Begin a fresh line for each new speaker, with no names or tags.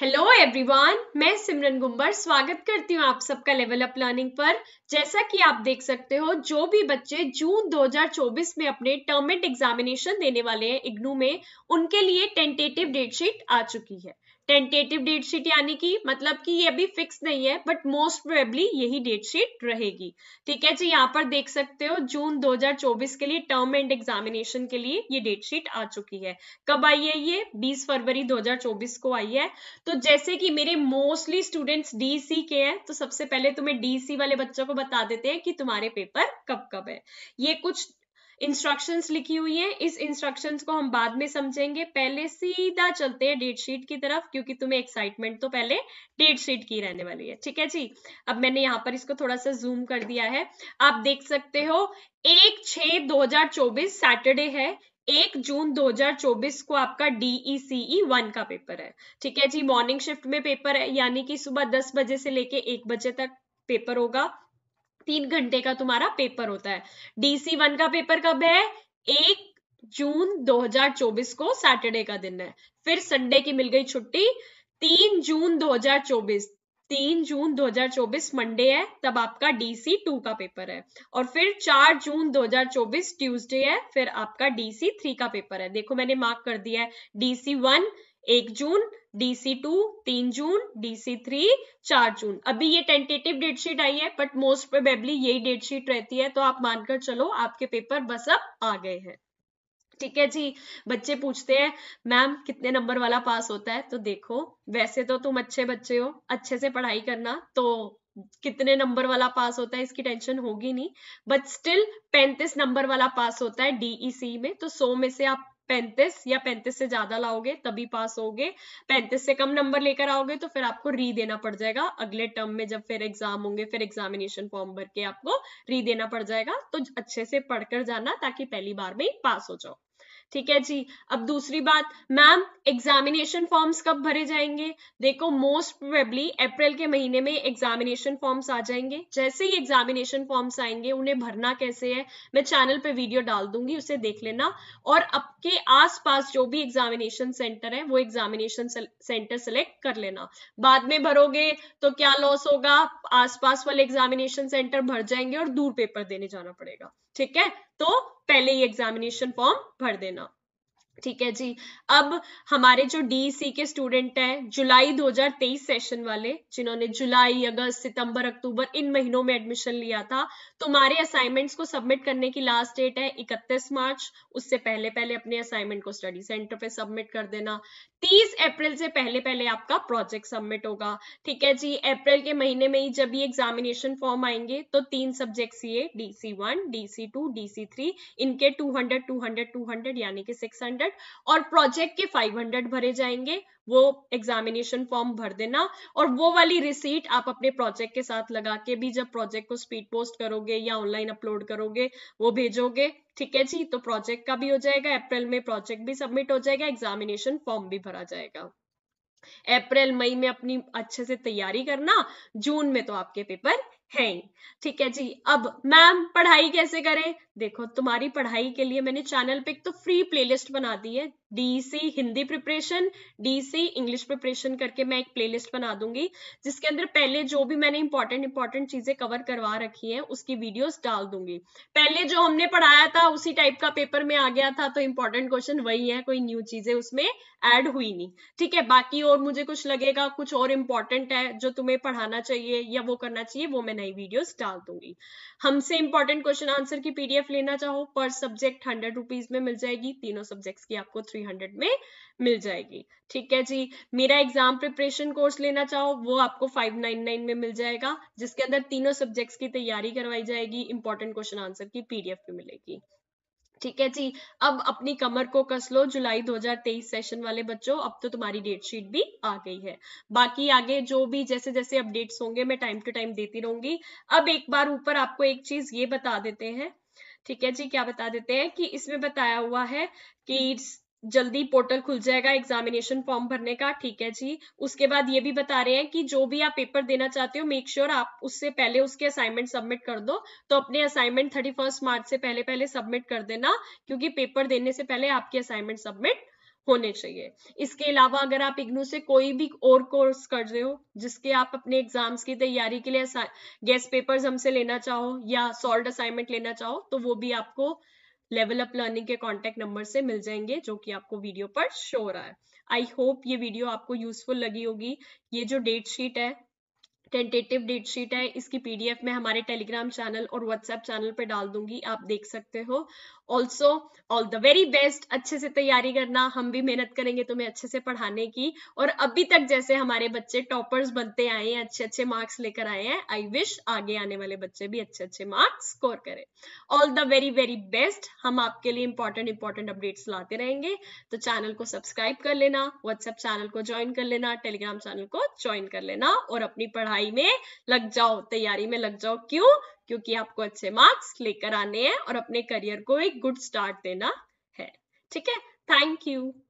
Hello everyone मैं सिमरन गुम्बर स्वागत करती हूँ आप सबका लेवल अप लर्निंग पर। जैसा कि आप देख सकते हो, जो भी बच्चे जून 2024 में अपने टर्मेट एग्जामिनेशन देने वाले हैं, इग्नू में, उनके लिए टेंटेटिव डेट शीट आ चुकी है। टेंटेटिव डेट शीट यानी कि मतलब कि ये अभी फिक्स नहीं है बट मोस्ट प्रोबेबली यही डेट शीट रहेगी। ठीक है जी, यहाँ पर देख सकते हो, जून 2024 के लिए टर्म एंड एग्जामिनेशन के लिए ये डेट शीट आ चुकी है। कब आई है ये? 20 फरवरी 2024 को आई है। तो जैसे कि मेरे मोस्टली स्टूडेंट्स डीसी के हैं तो सबसे पहले तुम्हें डीसी वाले बच्चों को बता देते हैं कि तुम्हारे पेपर कब कब है। ये कुछ इंस्ट्रक्शंस लिखी हुई है। इस इंस्ट्रक्शंस को हम बाद में समझेंगे। पहले सीधा चलते हैं डेट शीट की तरफ़, क्योंकि तुम्हें एक्साइटमेंट तो पहले डेट शीट की रहने वाली है। ठीक है जी? अब मैंने यहाँ पर इसको थोड़ा सा जूम कर दिया है। आप देख सकते हो, एक छ दो हज़ार चौबीस सैटरडे है। एक जून 2024 को आपका डीईसीई वन का पेपर है। ठीक है जी? मॉर्निंग शिफ्ट में पेपर है, यानी कि सुबह 10 बजे से लेके एक बजे तक पेपर होगा। तीन घंटे का तुम्हारा पेपर होता है। डीसी वन का पेपर कब है? एक जून 2024 को सैटरडे का दिन है। फिर संडे की मिल गई छुट्टी। तीन जून 2024 तीन जून 2024 मंडे है, तब आपका डीसी टू का पेपर है। और फिर चार जून 2024 ट्यूसडे है, फिर आपका डीसी थ्री का पेपर है। देखो मैंने मार्क कर दिया है। डीसी वन एक जून डीसी टू तीन जून डीसी थ्री चार जून। अभी ये टेंटेटिव डेटशीट आई है बट मोस्ट प्रोबेबली यही डेटशीट रहती है तो आप मानकर चलो, आपके पेपर बस अब आ गए हैं। ठीक है जी, बच्चे पूछते हैं, मैम, कितने नंबर वाला पास होता है? तो देखो, वैसे तो तुम अच्छे बच्चे हो, अच्छे से पढ़ाई करना तो कितने नंबर वाला पास होता है, इसकी टेंशन होगी नहीं। बट स्टिल पैंतीस नंबर वाला पास होता है डीईसी में तो सौ में से आप पैंतीस या पैंतीस से ज़्यादा लाओगे, तभी पास होगे। पैंतीस से कम नंबर लेकर आओगे तो फिर आपको री देना पड़ जाएगा। अगले टर्म में जब फिर एग्ज़ाम होंगे, फिर एग्जामिनेशन फॉर्म भर के आपको री देना पड़ जाएगा। तो अच्छे से पढ़कर जाना, ताकि पहली बार में ही पास हो जाओ। ठीक है जी। अब दूसरी बात, मैम एग्जामिनेशन फॉर्म्स कब भरे जाएँगे? देखो मोस्ट प्रोबेबली अप्रैल के महीने में एग्जामिनेशन फॉर्म्स आ जाएँगे। जैसे ही एग्जामिनेशन फॉर्म्स आएँगे, उन्हें भरना कैसे है, मैं चैनल पे वीडियो डाल दूँगी, उसे देख लेना। और आपके आसपास जो भी एग्जामिनेशन सेंटर है, वो एग्जामिनेशन सेंटर सेलेक्ट कर लेना। बाद में भरोगे तो क्या लॉस होगा? आसपास वाले एग्जामिनेशन सेंटर भर जाएँगे और दूर पेपर देने जाना पड़ेगा। ठीक है? तो पहले ही एग्जामिनेशन फॉर्म भर देना। ठीक है जी। अब हमारे जो डीसी के स्टूडेंट हैं, जुलाई 2023 सेशन वाले, जिन्होंने जुलाई, अगस्त, सितंबर, अक्टूबर, इन महीनों में एडमिशन लिया था, तुम्हारे असाइनमेंट्स को सबमिट करने की लास्ट डेट है 31 मार्च। उससे पहले पहले अपने असाइनमेंट को स्टडी सेंटर पे सबमिट कर देना। 30 अप्रैल से पहले पहले आपका प्रोजेक्ट सबमिट होगा। ठीक है जी, अप्रैल के महीने में ही जब ये एग्जामिनेशन फॉर्म आएँगे तो तीन सब्जेक्ट्स ये DC one DC two DC three इनके 200 200 200 यानी कि 600 और प्रोजेक्ट के 500 भरे जाएँगे, वो एग्जामिनेशन फॉर्म भर देना और वो वाली रिसीट आप अपने प्रोजेक्ट के साथ लगा के भी जब प्रोजेक्ट को स्पीड पोस्ट करोगे या ऑनलाइन अपलोड करोगे, वो भेजोगे, ठीक है जी? तो प्रोजेक्ट का भी हो जाएगा अप्रैल में प्रोजेक्ट भी सबमिट हो जाएगा एग्जामिनेशन फॉर्म भी भरा जाएगा। अप्रैल मई में अपनी अच्छे से तैयारी करना जून में तो आपके पेपर है। ठीक है जी, अब मैम पढ़ाई कैसे करें? देखो, तुम्हारी पढ़ाई के लिए मैंने चैनल पे एक तो फ्री प्लेलिस्ट बना दी है। DC Hindi preparation DC English preparation करके मैं एक प्लेलिस्ट बना दूँगी, जिसके अंदर पहले जो भी मैंने इंपॉर्टेंट इंपॉर्टेंट चीज़ें कवर करवा रखी हैं, उसकी वीडियोस डाल दूँगी। पहले जो हमने पढ़ाया था, उसी टाइप का पेपर में आ गया था तो इंपॉर्टेंट क्वेश्चन वही है, कोई न्यू चीज़ें उसमें एड हुई नहीं। ठीक है, बाकी और मुझे कुछ लगेगा, कुछ और इंपॉर्टेंट है, जो तुम्हें पढ़ाना चाहिए या वो करना चाहिए, वो मैं नई वीडियोस डाल दूँगी। हमसे इंपॉर्टेंट क्वेश्चन आंसर की पीडीएफ लेना चाहो पर सब्जेक्ट हंड्रेड रुपीज़ में मिल जाएगी, तीनों सब्जेक्ट्स की आपको थ्री हंड्रेड में मिल जाएगी। ठीक है जी? मेरा एग्ज़ाम प्रिपरेशन कोर्स लेना चाहो, वो आपको फाइव नाइन नाइन में मिल जाएगा, जिसके अंदर तीनों सब्जेक्ट्स की तैयारी करवाई जाएगी इंपॉर्टेंट क्वेश्चन आंसर की पीडीएफ भी मिलेगी। ठीक है जी। अब अपनी कमर को कस लो, जुलाई 2023 सेशन वाले बच्चों, अब तो तुम्हारी डेट शीट भी आ गई है। बाकी आगे जो भी जैसे जैसे अपडेट्स होंगे, मैं टाइम टू टाइम देती रहूँगी। अब एक बार ऊपर आपको एक चीज़ ये बता देते हैं। ठीक है जी, क्या बता देते हैं कि इसमें बताया हुआ है कि जल्दी पोर्टल खुल जाएगा एग्जामिनेशन फॉर्म भरने का, ठीक है जी। उसके बाद ये भी बता रहे हैं कि जो भी आप पेपर देना चाहते हो मेक श्योर sure आप उससे पहले उसके असाइनमेंट सबमिट कर दो। तो अपने असाइनमेंट थर्टी फ़र्स्ट मार्च से पहले पहले सबमिट कर देना, क्योंकि पेपर देने से पहले आपके असाइनमेंट सबमिट होने चाहिए। इसके अलावा अगर आप इग्नू से कोई भी और कोर्स कर रहे हो, जिसके आप अपने एग्ज़ाम्स की तैयारी के लिए गेस्ट पेपर्स हमसे लेना चाहो या सॉल्ट असाइनमेंट लेना चाहो तो वो भी आपको लेवल अप लर्निंग के कॉन्टेक्ट नंबर से मिल जाएँगे, जो कि आपको वीडियो पर शो हो रहा है। आई होप ये वीडियो आपको यूजफुल लगी होगी। ये जो डेट शीट है टेंटेटिव डेट शीट है, इसकी पीडीएफ मैं हमारे टेलीग्राम चैनल और व्हाट्सएप चैनल पर डाल दूँगी, आप देख सकते हो। Also all the very best अच्छे से तैयारी करना, हम भी मेहनत करेंगे तुम्हें अच्छे से पढ़ाने की। और अभी तक जैसे हमारे बच्चे टॉपर्स बनते आए हैं, अच्छे अच्छे मार्क्स लेकर आए हैं आई विश आगे आने वाले बच्चे भी अच्छे अच्छे मार्क्स स्कोर करें। All the very very best हम आपके लिए इंपॉर्टेंट इंपॉर्टेंट अपडेट्स लाते रहेंगे। तो चैनल को सब्सक्राइब कर लेना व्हाट्सएप चैनल को ज्वाइन कर लेना टेलीग्राम चैनल को ज्वाइन कर लेना, और अपनी पढ़ाई में लग जाओ, तैयारी में लग जाओ। क्यों? क्योंकि आपको अच्छे मार्क्स लेकर आने हैं और अपने करियर को एक गुड स्टार्ट देना है। ठीक है? Thank you